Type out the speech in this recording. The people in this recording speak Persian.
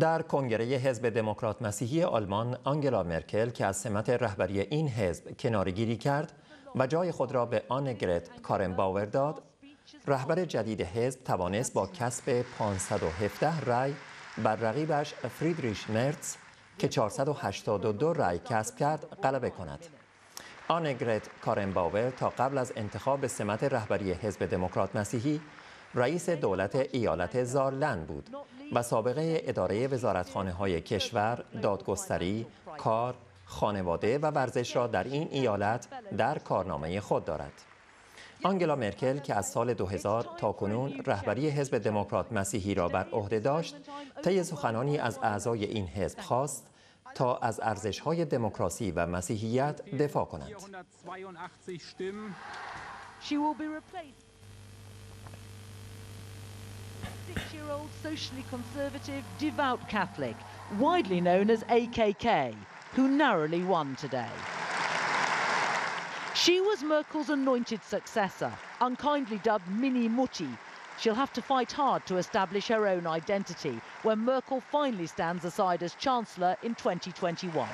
در کنگره حزب دموکرات مسیحی آلمان آنگلا مرکل که از سمت رهبری این حزب کنارگیری کرد و جای خود را به آنگرت کارن باور داد رهبر جدید حزب توانست با کسب 517 رای بر رقیبش فریدریش مرتز که 482 رای کسب کرد غلبه کند. آنگرت کارن باور تا قبل از انتخاب سمت رهبری حزب دموکرات مسیحی رئیس دولت ایالت زارلن بود و سابقه اداره وزارتخانه های کشور، دادگستری، کار، خانواده و ورزش را در این ایالت در کارنامه خود دارد. آنگلا مرکل که از سال 2000 تا کنون رهبری حزب دموکرات مسیحی را بر عهده داشت، طی سخنانی از اعضای این حزب خواست تا از ارزش‌های دموکراسی و مسیحیت دفاع کنند. 26-year-old socially conservative devout Catholic, widely known as AKK, who narrowly won today. She was Merkel's anointed successor, unkindly dubbed Mini Mutti. She'll have to fight hard to establish her own identity when Merkel finally stands aside as Chancellor in 2021.